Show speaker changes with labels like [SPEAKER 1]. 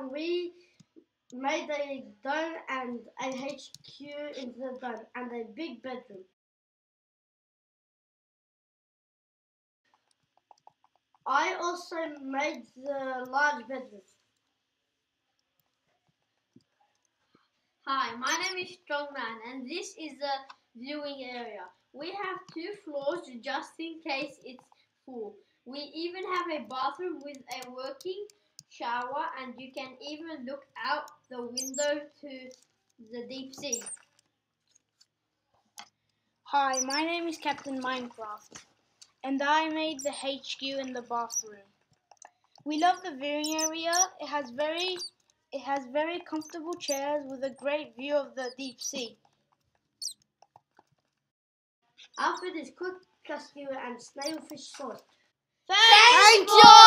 [SPEAKER 1] and we made a dome and a HQ into the dome and a big bedroom. I also made the large bedroom.
[SPEAKER 2] Hi, my name is Strongman and this is the viewing area. We have two floors just in case it's full. We even have a bathroom with a working shower and you can even look out the window to the deep sea.
[SPEAKER 3] Hi, my name is Captain Minecraft, and I made the HQ in the bathroom. We love the viewing area. It has very it has very comfortable chairs with a great view of the deep sea.
[SPEAKER 1] Our food is cooked, plus skewer and snailfish sauce.
[SPEAKER 3] Thank,
[SPEAKER 2] for
[SPEAKER 3] watching!